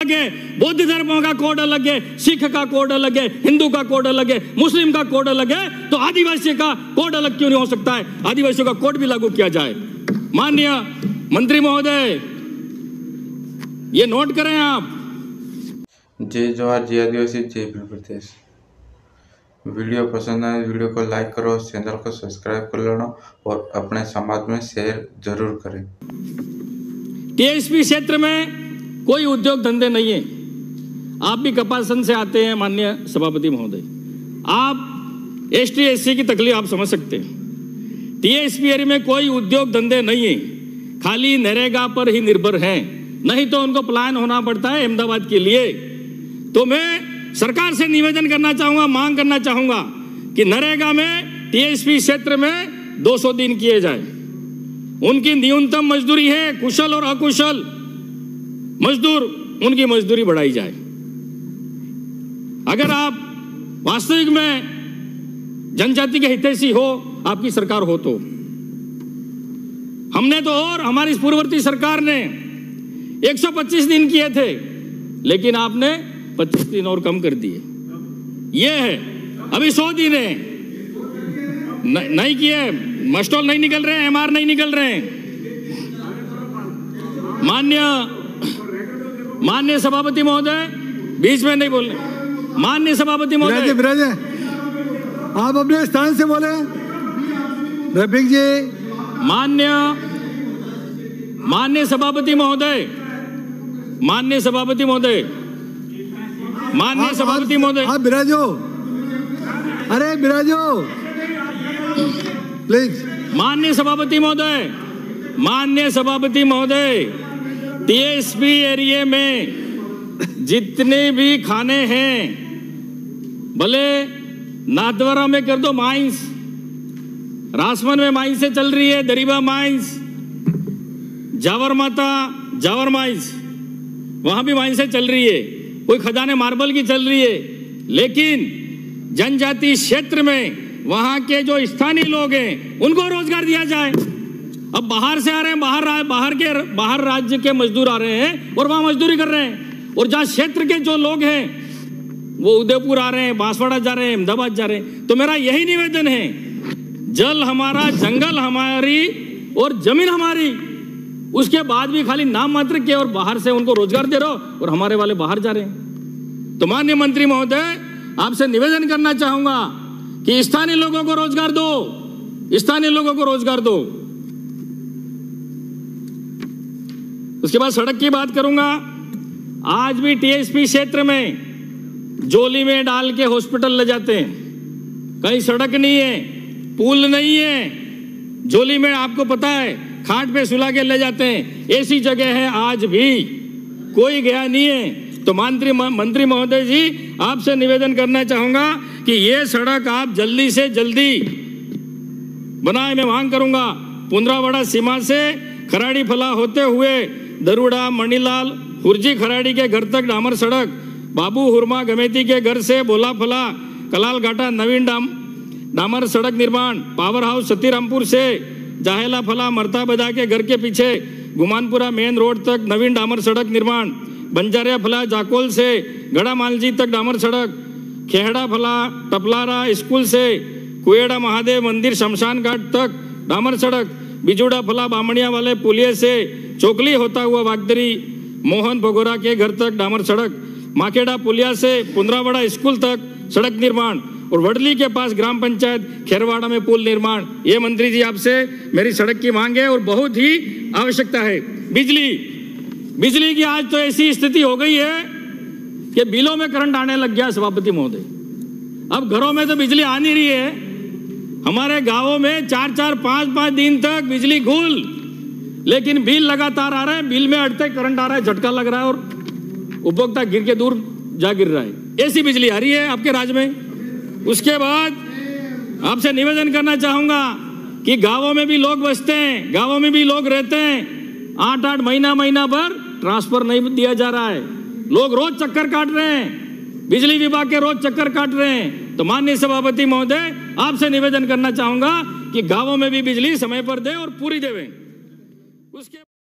है बौद्ध धर्मों का कोड अलग है सिख का कोड अलग है हिंदू का कोड अलग है मुस्लिम का कोड अलग है तो आदिवासी का कोड अलग क्यों नहीं हो सकता है? आदिवासियों का कोड भी लागू किया जाए। माननीय मंत्री महोदय ये नोट करें आप। जय जवाहर जय आदिवासी जय भील प्रदेश। वीडियो पसंद आए वीडियो को लाइक करो चैनल को सब्सक्राइब कर लेना और अपने समाज में शेयर ज़रूर करें। टीएसपी क्षेत्र में कोई उद्योग धंधे नहीं है। आप भी कपासन से आते हैं, माननीय सभापति महोदय। आप एस टी एस सी की तकलीफ़ आप समझ सकते हैं। टीएसपी एरिया में कोई उद्योग धंधे नहीं है। खाली नरेगा पर ही निर्भर है। नहीं तो उनको प्लान होना पड़ता है अहमदाबाद के लिए। तो मैं सरकार से निवेदन करना चाहूँगा, मांग करना चाहूँगा कि नरेगा में, टीएसपी क्षेत्र में 200 दिन किए जाए। उनकी न्यूनतम मजदूरी है, कुशल और अकुशल। मजदूर, उनकी मजदूरी बढ़ाई जाए। अगर आप वास्तविक में जनजाति के हितैषी हो, आपकी सरकार हो तो। हमने तो और हमारी पूर्ववर्ती सरकार ने 125 दिन किए थे, लेकिन आपने 25 दिन और कम कर दिए। ये है। अभी 100 दिन है। नहीं किए। मस्टॉल नहीं निकल रहे हैं, एमआर नहीं निकल रहे हैं। मान्य मान्य सभापति महोदय बीच में नहीं बोलने। मान्य सभापति महोदय। विराजे आप अपने स्थान से बोले। रफिक जी। मान्य मान्य सभापति महोदय मान्य सभापति महोदय मान्य सभापति महोदय। आप विराजो। अरे विराजो। प्लीज़। मान्य सभापति महोदय मान्य सभापति महोदय। टीएसपी एरिया में जितने भी खाने हैं, भले नाथद्वारा में कर दो माइंस रासमन में माइंस चल रही है, दरीबा माइंस, जावर माता, जावर माइंस, वहाँ भी माइंस चल रही है। कोई खदाने मार्बल की चल रही है, लेकिन जनजाति क्षेत्र में वहाँ के जो स्थानीय लोग हैं, उनको रोज़गार दिया जाए। अब बाहर से आ रहे हैं, बाहर बाहर के, बाहर राज्य के मजदूर आ रहे हैं और वहाँ मजदूरी कर रहे हैं। और जहाँ क्षेत्र के जो लोग हैं, वो उदयपुर आ रहे हैं, बांसवाड़ा जा रहे हैं, अहमदाबाद जा रहे हैं। तो मेरा यही निवेदन है, जल हमारा, जंगल हमारी और ज़मीन हमारी, उसके बाद भी खाली नाम मात्र के और बाहर से उनको रोज़गार दे रहे और हमारे वाले बाहर जा रहे हैं। तो मान्य मंत्री महोदय, आपसे निवेदन करना चाहूँगा कि स्थानीय लोगों को रोज़गार दो, स्थानीय लोगों को रोज़गार दो। उसके बाद सड़क की बात करूँगा। आज भी टीएसपी क्षेत्र में जोली में डाल के हॉस्पिटल ले जाते हैं। कहीं सड़क नहीं है, पुल नहीं है, जोली में आपको पता है, खाट पे सुला के ले जाते हैं। ऐसी जगह है आज भी। कोई गया नहीं है। तो मंत्री मंत्री महोदय जी, आपसे निवेदन करना चाहूँगा कि ये सड़क आप जल्दी से जल्दी बनाए। मैं मांग करूँगा, पुंद्रावाड़ा सीमा से खराड़ी फला होते हुए दरुड़ा, मणिलाल हुरजी खराड़ी के घर तक डामर सड़क, बाबू हुरमा गमेती के घर से बोला फला कलाल घाटा, नवीन डाम, डामर सड़क निर्माण, पावर हाउस सतीरामपुर से जाहेला फला मरता बदा के घर के पीछे, गुमानपुरा मेन रोड तक नवीन डामर सड़क निर्माण बंजारिया फला जाकोल से गड़ा मालजी तक डामर सड़क खेहड़ा फला टपलारा स्कूल से, कुएड़ा महादेव मंदिर, शमशान घाट तक डामर सड़क बिजुड़ा फला बामणिया वाले पुलिये से चोकली होता हुआ वागदरी, मोहन भगोरा के घर तक, डामर सड़क, माकेड़ा पुलिया से पुंद्रावाड़ा स्कूल तक सड़क निर्माण और वडली के पास ग्राम पंचायत खेरवाड़ा में पुल निर्माण। ये मंत्री जी आपसे मेरी सड़क की मांग है और बहुत ही आवश्यकता है। बिजली बिजली की आज तो ऐसी स्थिति हो गई है कि बिलों में करंट आने लग गया सभापति महोदय। अब घरों में तो बिजली आ नहीं रही है। हमारे गाँवों में चार चार पाँच पाँच दिन तक बिजली गुल लेकिन बिल लगातार आ रहा है, बिल में अटते करंट आ रहा है, झटका लग रहा है और उपभोक्ता गिर के दूर जा गिर रहा है। ऐसी बिजली आ रही है आपके राज्य में। उसके बाद आपसे निवेदन करना चाहूँगा कि गाँवों में भी लोग बसते हैं, गाँवों में भी लोग रहते हैं। आठ आठ महीना महीना भर ट्रांसफ़र नहीं दिया जा रहा है। लोग रोज चक्कर काट रहे हैं, बिजली विभाग के रोज चक्कर काट रहे हैं। तो माननीय सभापति महोदय, आपसे निवेदन करना चाहूँगा कि गाँवों में भी बिजली समय पर दे और पूरी देवे। उसके